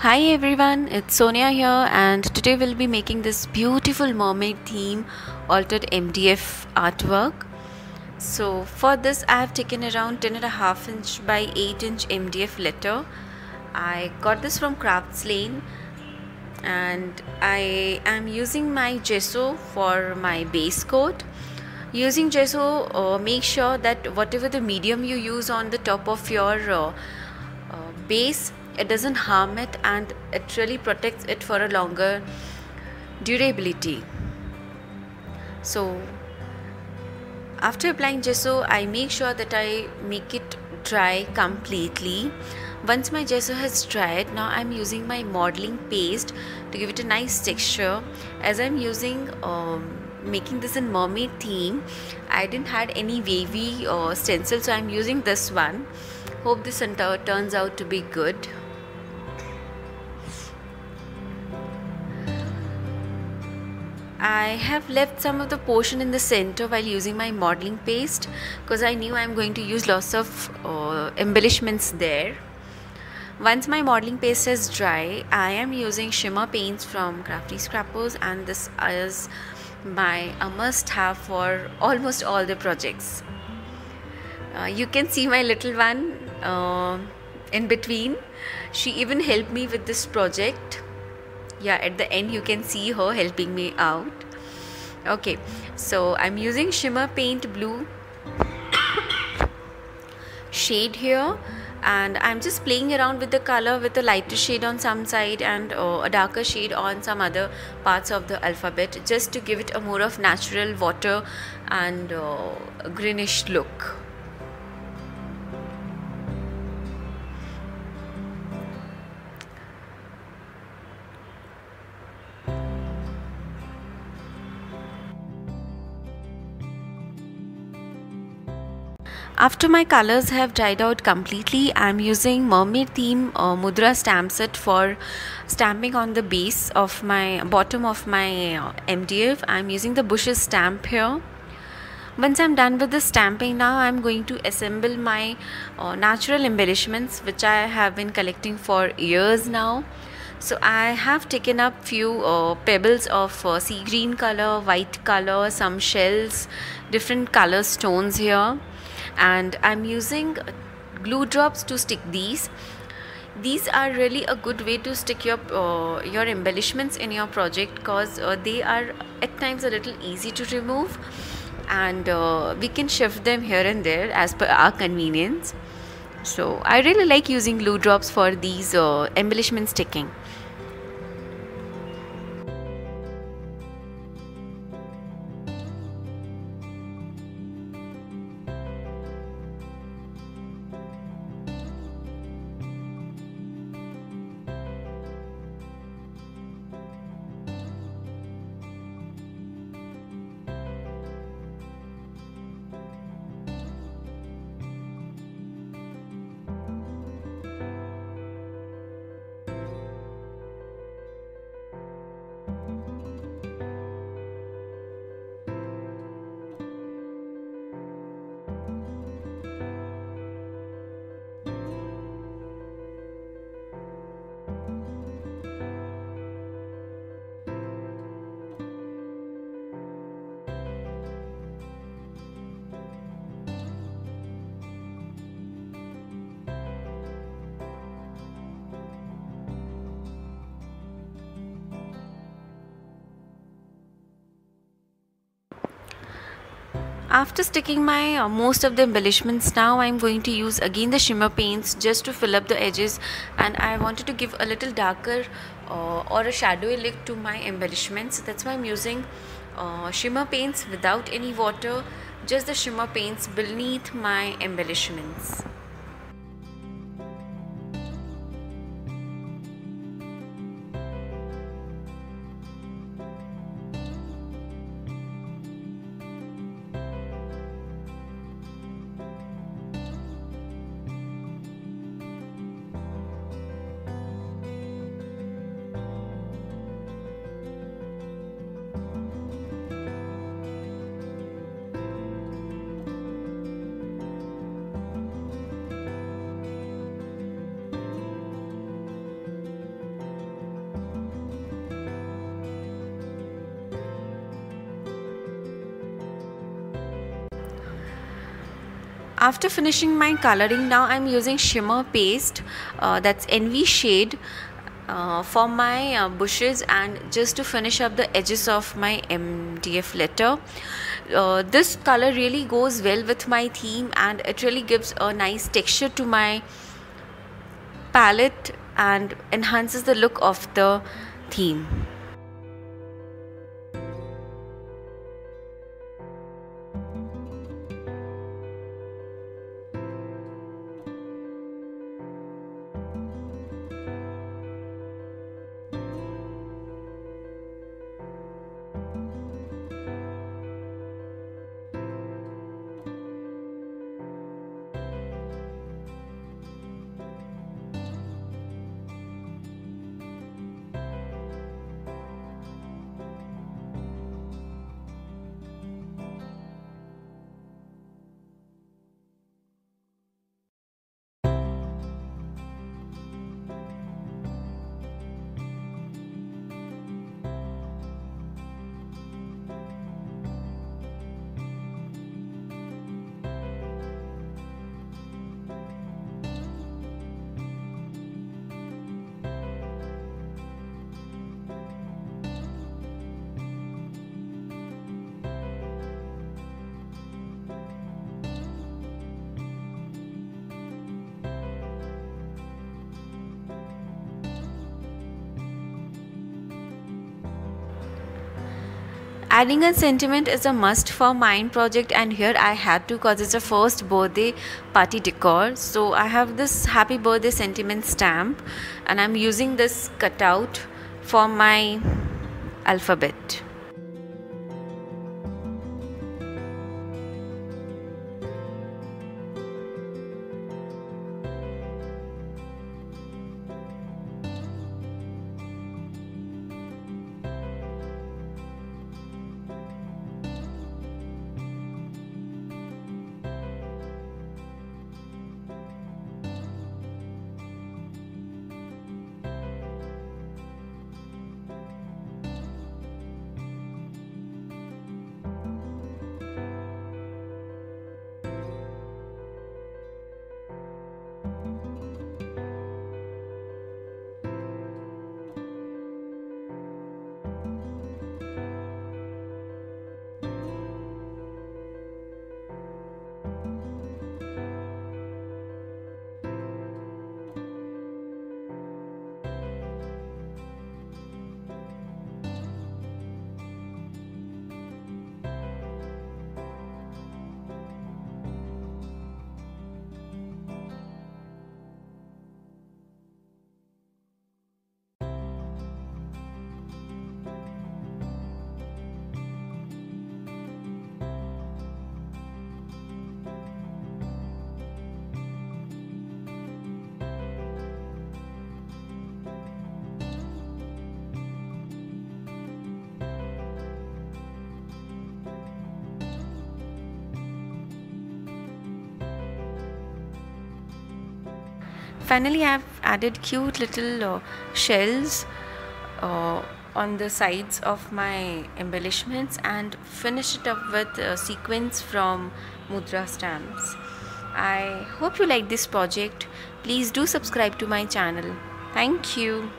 Hi everyone, it's Soniya here, and today we'll be making this beautiful mermaid theme altered MDF artwork. So, for this, I have taken around 10 and a half inch by 8 inch MDF letter. I got this from Crafts Lane, and I am using my gesso for my base coat. Using gesso, uh, make sure that whatever the medium you use on the top of your uh, uh, base it doesn't harm it and it really protects it for a longer durability. So after applying gesso i make sure that i make it dry completely. Once my gesso has dried now i'm using my modeling paste to give it a nice texture. As i'm using um, making this in mermaid theme i didn't had any wavy uh, stencil so i'm using this one. Hope this turns out to be good I have left some of the portion in the center while using my modeling paste because I knew I'm going to use lots of uh, embellishments there. Once my modeling paste is dry, I am using shimmer paints from Crafty Scrappers and this is my a must have for almost all the projects. Uh, you can see my little one uh, in between. She even helped me with this project yeah at the end you can see her helping me out. Okay so I'm using shimmer paint blue shade here. And I'm just playing around with the color with a lighter shade on some side and uh, a darker shade on some other parts of the alphabet just to give it a more of natural water and uh, greenish look After my colors have dried out completely, I am using mermaid theme uh, mudra stamp set for stamping on the base of my bottom of my uh, MDF. I am using the bushes stamp here. Once I'm done with the stamping now I'm going to assemble my uh, natural embellishments which I have been collecting for years now. So I have taken up few uh, pebbles of uh, sea green color, white color, some shells, different color stones here and I'm using glue drops to stick these. These are really a good way to stick your uh, your embellishments in your project because uh, they are at times a little easy to remove. And uh, we can shift them here and there as per our convenience. So i really like using glue drops for these uh, embellishment sticking after sticking my uh, most of the embellishments now I'm going to use again the shimmer paints just to fill up the edges. And I wanted to give a little darker uh, or a shadowy look to my embellishments. That's why I'm using uh, shimmer paints without any water. Just the shimmer paints beneath my embellishments after finishing my coloring now I'm using shimmer paste uh, that's NV shade uh, for my uh, bushes and just to finish up the edges of my MDF letter. Uh, this color really goes well with my theme and it really gives a nice texture to my palette and enhances the look of the theme adding a sentiment is a must for mine project and here I had to cause it's a first birthday party decor. So I have this happy birthday sentiment stamp and I'm using this cutout for my alphabet finally I've added cute little uh, shells uh, on the sides of my embellishments and finished it up with uh, sequins from Mudra stamps. I hope you like this project. Please do subscribe to my channel. Thank you.